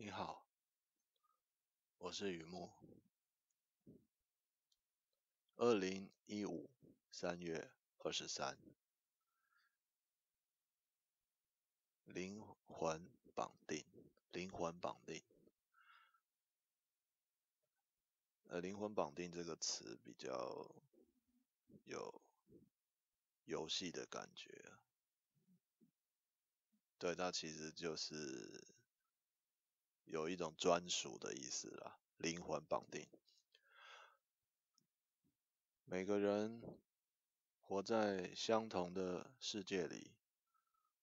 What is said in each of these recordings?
你好，我是雨木。二零一五三月二十三，灵魂绑定，灵魂绑定。呃，灵魂绑定这个词比较有游戏的感觉，对，它其实就是有一种专属的意思啦，灵魂绑定。每个人活在相同的世界里，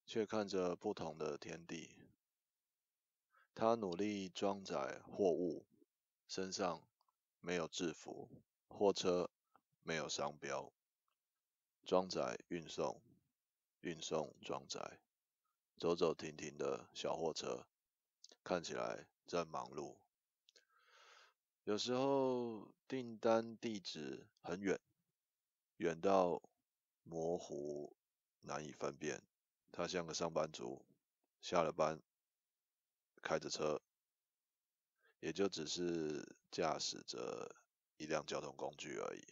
却看着不同的天地。他努力装载货物，身上。没有制服，货车没有商标，装载运送，运送装载，走走停停的小货车，看起来在忙碌。有时候订单地址很远，远到模糊难以分辨。他像个上班族，下了班，开着车。也就只是驾驶着一辆交通工具而已，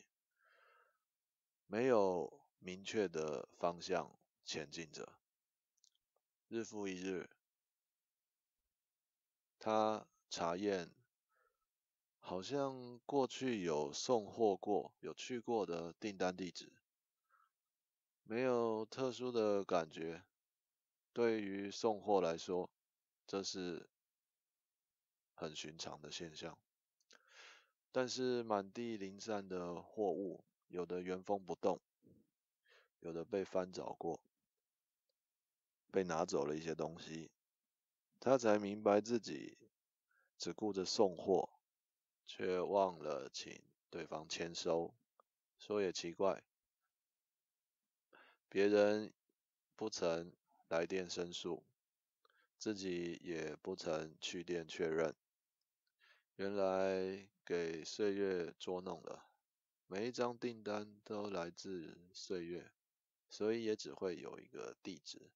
没有明确的方向前进着。日复一日，他查验，好像过去有送货过、有去过的订单地址，没有特殊的感觉。对于送货来说，这是。很寻常的现象，但是满地零散的货物，有的原封不动，有的被翻找过，被拿走了一些东西，他才明白自己只顾着送货，却忘了请对方签收。说也奇怪，别人不曾来电申诉，自己也不曾去电确认。原来给岁月捉弄了，每一张订单都来自岁月，所以也只会有一个地址，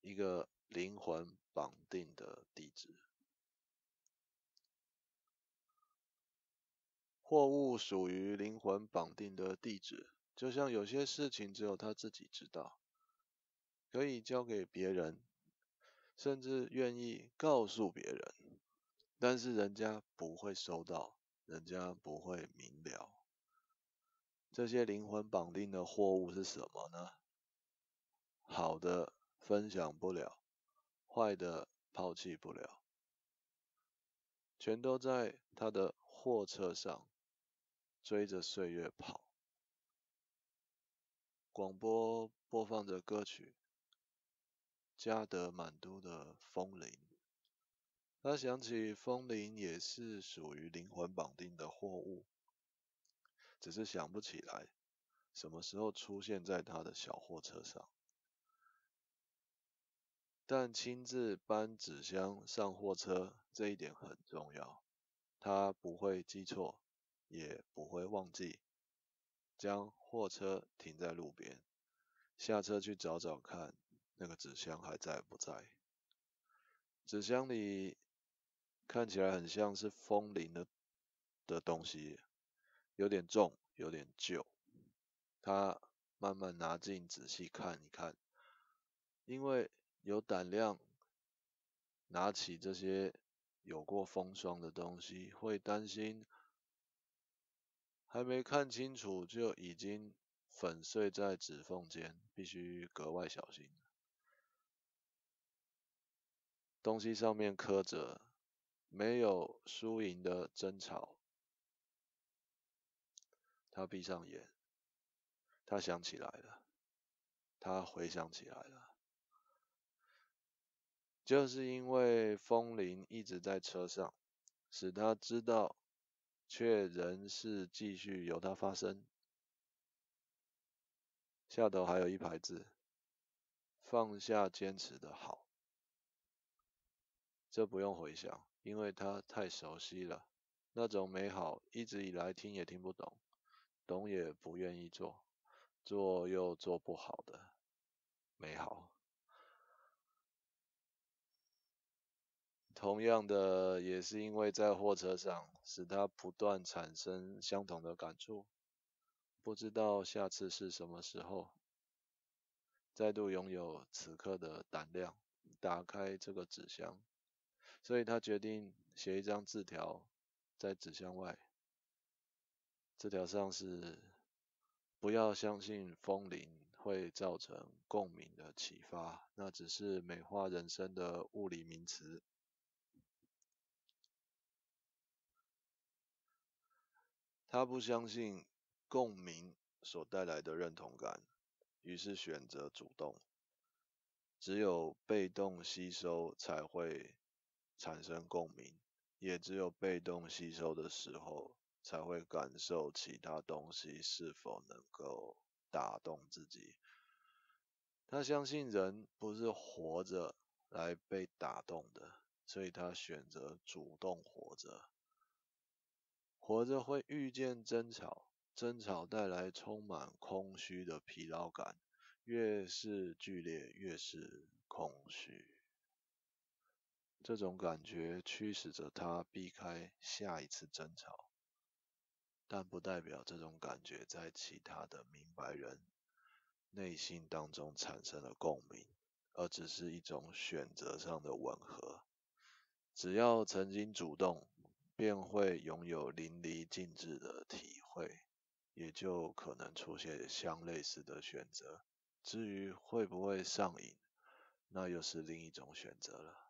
一个灵魂绑定的地址。货物属于灵魂绑定的地址，就像有些事情只有他自己知道，可以交给别人，甚至愿意告诉别人。但是人家不会收到，人家不会明了。这些灵魂绑定的货物是什么呢？好的分享不了，坏的抛弃不了，全都在他的货车上追着岁月跑。广播播放着歌曲，加德满都的风铃。他想起风铃也是属于灵魂绑定的货物，只是想不起来什么时候出现在他的小货车上。但亲自搬纸箱上货车这一点很重要，他不会记错，也不会忘记将货车停在路边，下车去找找看那个纸箱还在不在。纸箱里。看起来很像是风铃的的东西，有点重，有点旧。他慢慢拿近仔细看一看，因为有胆量拿起这些有过风霜的东西，会担心还没看清楚就已经粉碎在指缝间，必须格外小心。东西上面刻着。没有输赢的争吵。他闭上眼，他想起来了，他回想起来了，就是因为风铃一直在车上，使他知道，却仍是继续由他发生。下头还有一排字：放下坚持的好。这不用回想。因为他太熟悉了，那种美好一直以来听也听不懂，懂也不愿意做，做又做不好的美好。同样的，也是因为在货车上，使他不断产生相同的感触。不知道下次是什么时候，再度拥有此刻的胆量，打开这个纸箱。所以他决定写一张字条在纸箱外。字条上是：不要相信风铃会造成共鸣的启发，那只是美化人生的物理名词。他不相信共鸣所带来的认同感，于是选择主动。只有被动吸收才会产生共鸣，也只有被动吸收的时候。才会感受其他东西是否能够打动自己。他相信人不是活着来被打动的，所以他选择主动活着。活着会遇见争吵，争吵带来充满空虚的疲劳感，越是剧烈，越是空虚。这种感觉驱使着他避开下一次争吵。但不代表这种感觉在其他的明白人内心当中产生了共鸣，而只是一种选择上的吻合。只要曾经主动，便会拥有淋漓尽致的体会，也就可能出现相类似的选择。至于会不会上瘾，那又是另一种选择了。